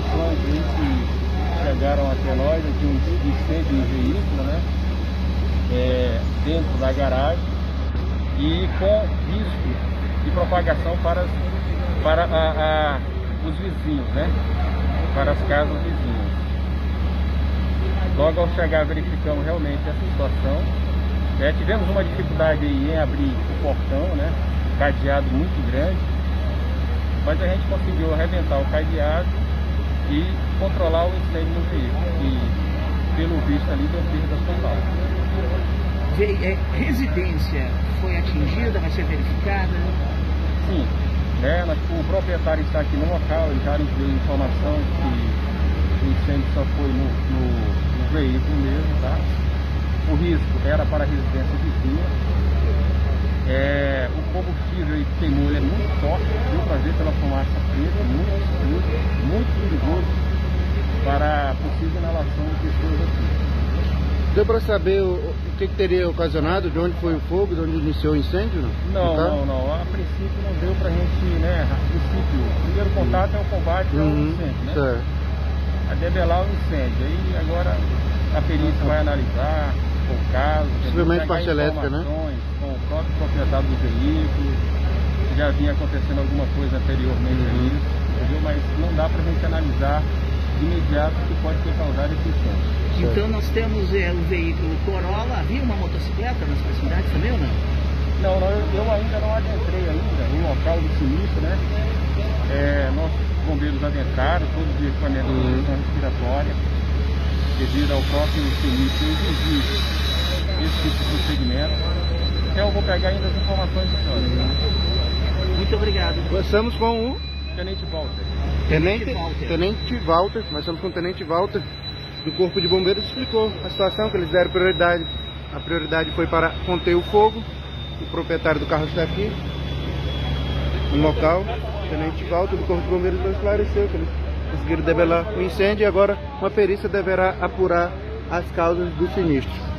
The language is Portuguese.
informações aí que chegaram até nós de um incêndio em veículo, né? É, dentro da garagem e com risco de propagação para, para a, a, os vizinhos, né? Para as casas vizinhas. Logo ao chegar verificamos realmente essa situação. É, tivemos uma dificuldade em abrir o portão, né? Cadeado muito grande mas a gente conseguiu arrebentar o cadeado e controlar o incêndio no veículo, e pelo visto ali deu perda total. É, residência foi atingida, vai ser verificada? Sim, né, o proprietário está aqui no local, ele já nos deu informação que o incêndio só foi no, no, no veículo mesmo, tá? O risco era para a residência vizinha, combustível que queimou ele é muito forte, deu para ver pela fumaça preta, muito escuro, muito perigoso para a possível inalação de pessoas aqui. Deu para saber o, o que, que, teria ocasionado, de onde foi o fogo, de onde iniciou o incêndio? Não, não, não. não. A princípio não deu para a gente, né? A princípio, o primeiro contato é o combate uhum, ao incêndio, né? Certo. A debelar o incêndio. Aí agora a perícia vai analisar o caso. Possivelmente parte elétrica, né? próprio proprietário do veículo, já vinha acontecendo alguma coisa anteriormente uhum. a isso, entendeu? Mas não dá para a gente analisar de imediato o que pode ter causado esse incêndio. Então nós temos é, o veículo Corolla, havia uma motocicleta nas proximidades também ou não? Não, não eu, ainda não adentrei ainda no local do sinistro, né? É, nossos bombeiros adentraram todos os equipamentos de proteção respiratória, devido ao próprio sinistro exigir esse tipo de procedimento. Então eu vou pegar ainda as informações do senhor. Muito obrigado. Começamos com o Tenente Walter. Tenente, Tenente Walter. Tenente Walter. Estamos com o Tenente Walter do Corpo de Bombeiros. Explicou a situação que eles deram prioridade. A prioridade foi para conter o fogo. O proprietário do carro está aqui no local. O Tenente Walter do Corpo de Bombeiros esclareceu que eles conseguiram debelar o incêndio e agora uma perícia deverá apurar as causas do sinistro.